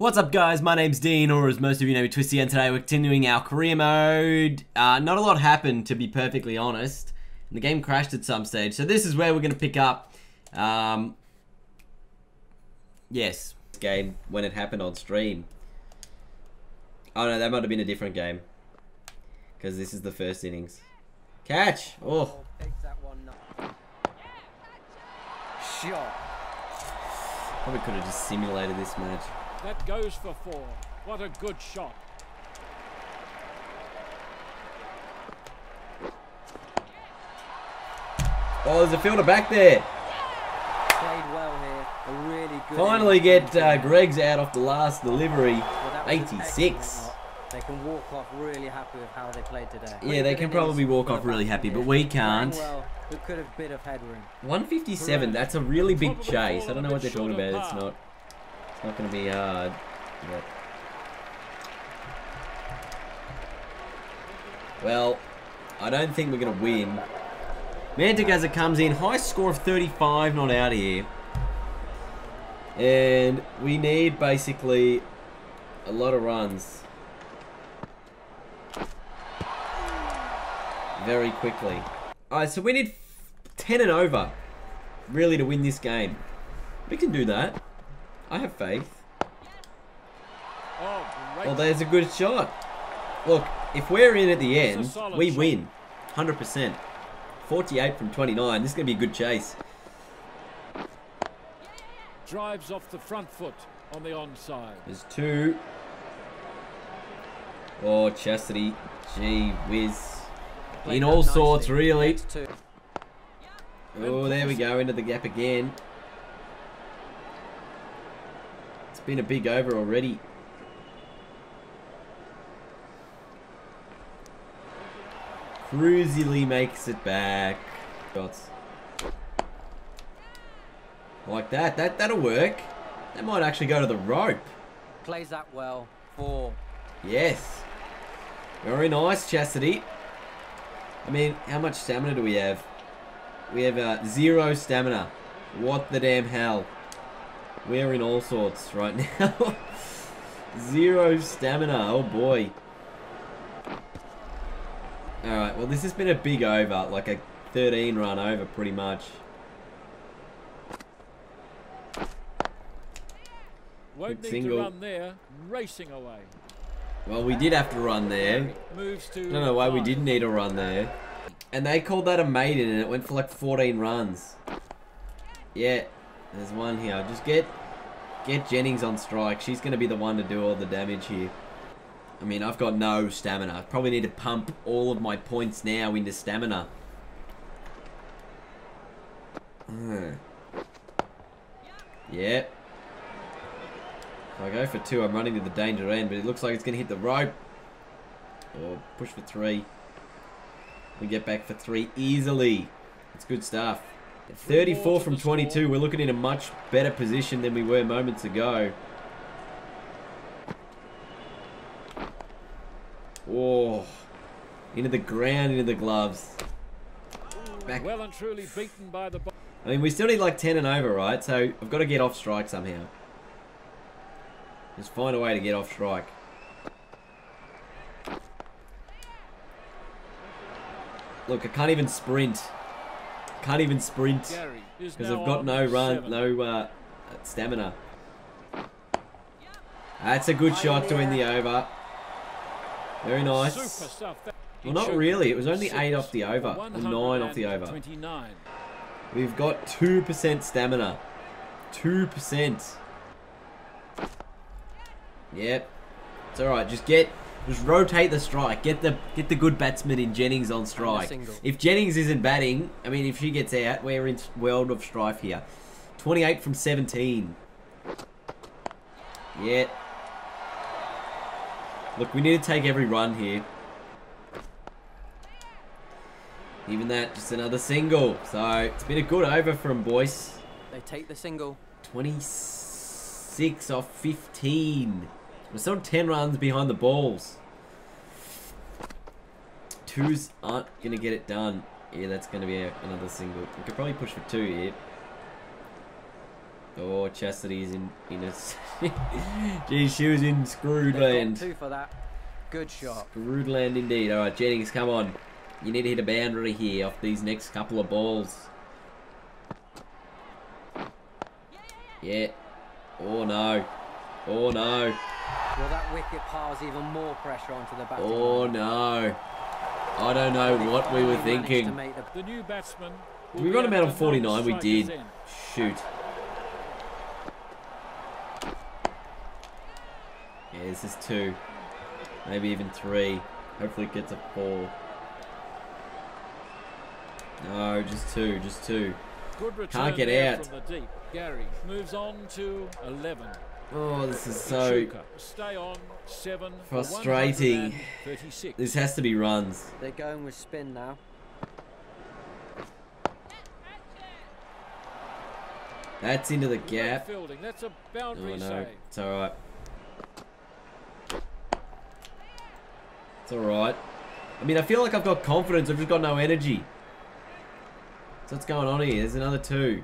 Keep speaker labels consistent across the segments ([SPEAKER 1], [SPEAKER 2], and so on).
[SPEAKER 1] What's up guys, my name's Dean, or as most of you know me, Twistie, and today we're continuing our career mode. Uh, not a lot happened, to be perfectly honest. The game crashed at some stage, so this is where we're going to pick up, um, yes, game when it happened on stream. Oh no, that might have been a different game. Because this is the first innings. Catch! Oh. Probably could have just simulated this match.
[SPEAKER 2] That goes for four. What a good shot.
[SPEAKER 1] Oh, there's a fielder back there.
[SPEAKER 3] Played well here. A really good.
[SPEAKER 1] Finally get uh, Greg's out off the last delivery.
[SPEAKER 3] Well, that was an
[SPEAKER 1] 86.
[SPEAKER 3] They can walk off really happy with how they played today.
[SPEAKER 1] Yeah, they can probably walk off really happy, but we can't.
[SPEAKER 3] Well, we could have bit of headroom.
[SPEAKER 1] 157, that's a really big chase. I don't know what they're talking about. It's not it's not going to be uh, hard. But... Well, I don't think we're going to win. Mantegazza comes in. High score of 35, not out here. And we need basically a lot of runs. Very quickly. Alright, so we need 10 and over, really, to win this game. We can do that. I have faith.
[SPEAKER 2] Oh, great.
[SPEAKER 1] Well, there's a good shot. Look, if we're in at the end, we
[SPEAKER 2] shot.
[SPEAKER 1] win. 100%. 48 from 29. This is going to be a good chase.
[SPEAKER 2] Drives off the front foot on the onside.
[SPEAKER 1] There's two. Oh, Chastity. Gee whiz.
[SPEAKER 3] Played
[SPEAKER 1] In
[SPEAKER 3] that
[SPEAKER 1] all sorts, really.
[SPEAKER 3] Gets.
[SPEAKER 1] Oh, there we go, into the gap again. It's been a big over already. Cruisily makes it back. Shots. Like that. That that'll work. That might actually go to the rope.
[SPEAKER 3] Plays that well. Four.
[SPEAKER 1] Yes. Very nice, Chastity. I mean, how much stamina do we have? We have uh, zero stamina. What the damn hell? We're in all sorts right now. zero stamina. Oh boy. Alright, well this has been a big over. Like a 13 run over pretty much.
[SPEAKER 2] Won't
[SPEAKER 1] Good single.
[SPEAKER 2] to run there. Racing away.
[SPEAKER 1] Well, we did have to run there.
[SPEAKER 2] Moves to.
[SPEAKER 1] I don't know why we didn't need a run there. And they called that a maiden and it went for like 14 runs. Yeah, there's one here. Just get get Jennings on strike. She's going to be the one to do all the damage here. I mean, I've got no stamina. Probably need to pump all of my points now into stamina. Hmm. Yep. If I go for two, I'm running to the danger end, but it looks like it's going to hit the rope. Or push for three. We get back for three easily. It's good stuff. At 34 from 22, we're looking in a much better position than we were moments ago. Oh, into the ground, into the gloves. Back.
[SPEAKER 2] Well and truly beaten by the. bo-
[SPEAKER 1] I mean, we still need like 10 and over, right? So I've got to get off strike somehow. Just find a way to get off strike. Look, I can't even sprint. Can't even sprint because I've got no run,
[SPEAKER 2] seven.
[SPEAKER 1] no uh, stamina. That's a good shot to win the over. Very nice.
[SPEAKER 2] Super stuff. That-
[SPEAKER 1] Well, not really. It was only eight off the over, or nine off the over. We've got 2% stamina. 2%. Yep. It's alright, just get just rotate the strike. Get the get the good batsman in Jennings on strike. If Jennings isn't batting, I mean if she gets out, we're in world of strife here. 28 from 17. Yeah. Look, we need to take every run here. Even that, just another single. So, it's been a good over from Boyce.
[SPEAKER 3] They take the single.
[SPEAKER 1] 26 off 15. We're still 10 runs behind the balls. Twos aren't going to get it done. Yeah, that's going to be a, another single. We could probably push for two here. Oh, Chastity's in in a. Geez, she was in screwed land.
[SPEAKER 3] two for that. Good shot.
[SPEAKER 1] Screwed land indeed. All right, Jennings, come on. You need to hit a boundary here off these next couple of balls. Yeah. Oh no. Oh no.
[SPEAKER 3] Well, that wicket piles even more pressure onto the batting
[SPEAKER 1] Oh
[SPEAKER 3] line.
[SPEAKER 1] no. I don't know
[SPEAKER 3] They
[SPEAKER 1] what we were
[SPEAKER 3] finally managed to
[SPEAKER 1] thinking.
[SPEAKER 3] the-
[SPEAKER 2] The new batsman. will
[SPEAKER 1] We
[SPEAKER 2] be
[SPEAKER 1] got him out on 49, we did. Shoot. Yeah, this is two. Maybe even three. Hopefully it gets a four. No, just two, just two.
[SPEAKER 2] Good return
[SPEAKER 1] Can't get out.
[SPEAKER 2] from the deep. Gary moves on to 11.
[SPEAKER 1] Oh, this is so...
[SPEAKER 2] Stay on seven.
[SPEAKER 1] Frustrating. This has to be runs.
[SPEAKER 3] They're going with spin now.
[SPEAKER 1] That's into the gap.
[SPEAKER 2] Fielding. That's a
[SPEAKER 1] Oh
[SPEAKER 2] boundary
[SPEAKER 1] no,
[SPEAKER 2] save.
[SPEAKER 1] it's alright. It's alright. I mean, I feel like I've got confidence, I've just got no energy. So what's going on here? There's another two.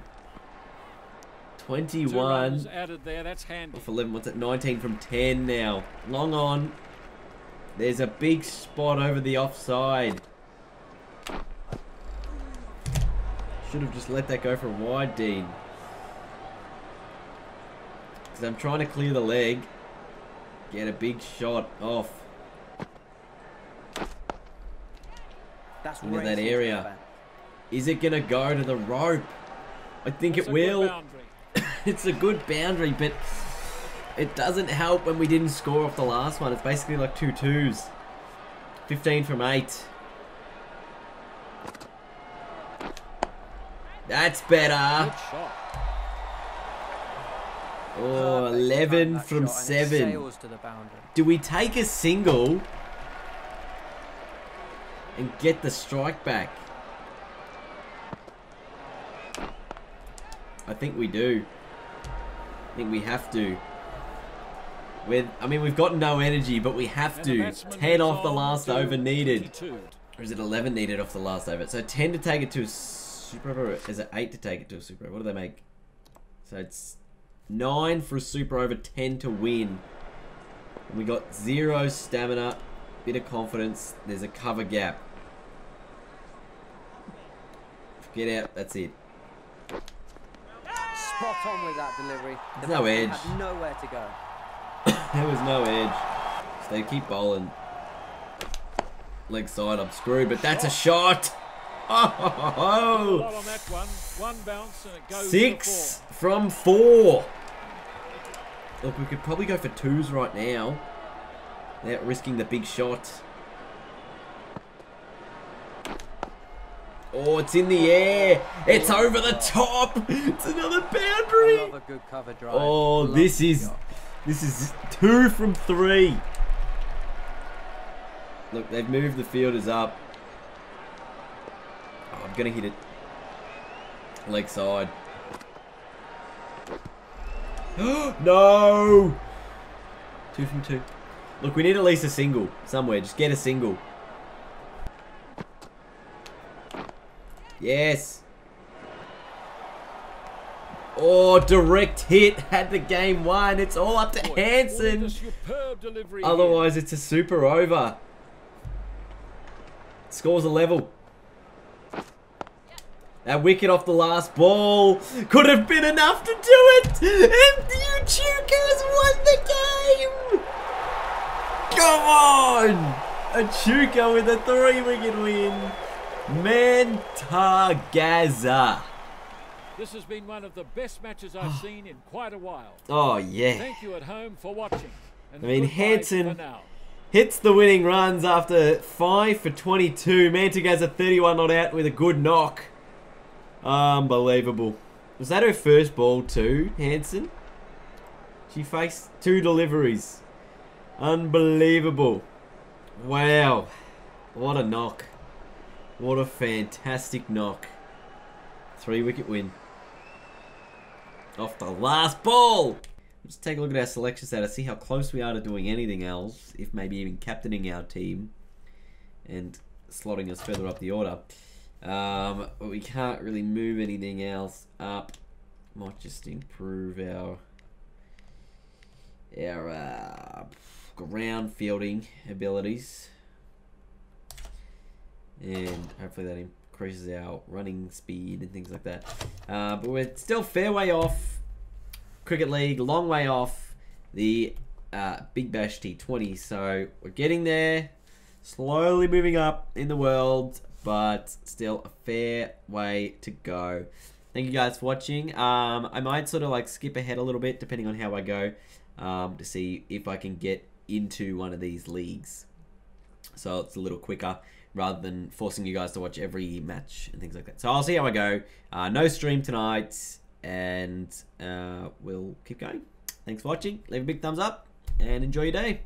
[SPEAKER 2] Two runs
[SPEAKER 1] 21
[SPEAKER 2] added there. That's handy.
[SPEAKER 1] off 11. What's it? 19 from 10 now. Long on. There's a big spot over the offside. Should have just let that go for a wide, Dean. Because I'm trying to clear the leg. Get a big shot off.
[SPEAKER 3] That's
[SPEAKER 1] Into that
[SPEAKER 3] racing to the
[SPEAKER 1] area. Is it going to go to the rope? I think
[SPEAKER 2] That's
[SPEAKER 1] it
[SPEAKER 2] a good
[SPEAKER 1] will. it's a good boundary, but it doesn't help when we didn't score off the last one. It's basically like two twos. 15 from 8. That's better. Oh, 11 from
[SPEAKER 3] shot, and it
[SPEAKER 1] 7.
[SPEAKER 3] sails to the boundary.
[SPEAKER 1] Do we take a single and get the strike back? I think we do. I think we have to. With, I mean, we've got no energy, but we have to. 10 off the last over needed.
[SPEAKER 2] 22.
[SPEAKER 1] Or is it 11 needed off the last over? So 10 to take it to a super over. Is it 8 to take it to a super over? What do they make? So it's 9 for a super over, 10 to win. And we got 0 stamina, bit of confidence. There's a cover gap. Get out, that's it.
[SPEAKER 3] Spot on with that delivery. The
[SPEAKER 1] There's no
[SPEAKER 3] batsman
[SPEAKER 1] edge.
[SPEAKER 3] Had nowhere to go.
[SPEAKER 1] There was no edge. So they keep bowling. Leg side, I'm screwed, but that's a shot. Oh,
[SPEAKER 2] Lot on that one. One bounce and it goes
[SPEAKER 1] Six from four. Look, we could probably go for twos right now. Without risking the big shot. Oh, it's in the air. It's over the top. It's another boundary.
[SPEAKER 3] Another good cover drive.
[SPEAKER 1] Oh,
[SPEAKER 3] Love
[SPEAKER 1] this is this is two from three. Look, they've moved the fielders up. Oh, I'm gonna hit it. Leg side. no! Two from two. Look, we need at least a single somewhere. Just get a single. Yes. Oh, direct hit had the game won. It's all up to
[SPEAKER 2] Boy, what a
[SPEAKER 1] Hanson.
[SPEAKER 2] superb delivery here.
[SPEAKER 1] Otherwise, it's a super over. Scores a level. That wicket off the last ball could have been enough to do it. And Uchuka has won the game. Come on. Achuka with a three wicket win. Mantegazza.
[SPEAKER 2] This has been one of the best matches I've seen in quite a while.
[SPEAKER 1] Oh, yeah.
[SPEAKER 2] Thank you at home for watching.
[SPEAKER 1] I mean, Hanson- Hits the winning runs after 5 for 22. Mantegazza 31 not out with a good knock. Unbelievable. Was that her first ball too, Hanson? She faced two deliveries. Unbelievable. Wow. What a knock. What a fantastic knock. Three wicket win. Off the last ball. Let's take a look at our selection status, see how close we are to doing anything else, if maybe even captaining our team and slotting us further up the order. Um, but we can't really move anything else up might just improve our our uh, ground fielding abilities, and hopefully that increases our running speed and things like that. Uh, but we're still fair way off cricket league, long way off the uh, Big Bash T20. So we're getting there, slowly moving up in the world, but still a fair way to go. Thank you guys for watching. Um, I might sort of like skip ahead a little bit depending on how I go um, to see if I can get into one of these leagues. So it's a little quicker rather than forcing you guys to watch every match and things like that. So I'll see how I go. Uh, no stream tonight, and uh, we'll keep going. Thanks for watching. Leave a big thumbs up and enjoy your day.